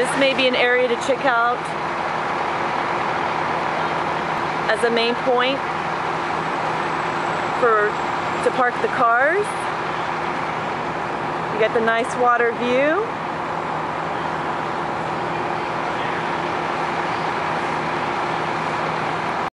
This may be an area to check out as a main point for to park the cars. You get the nice water view.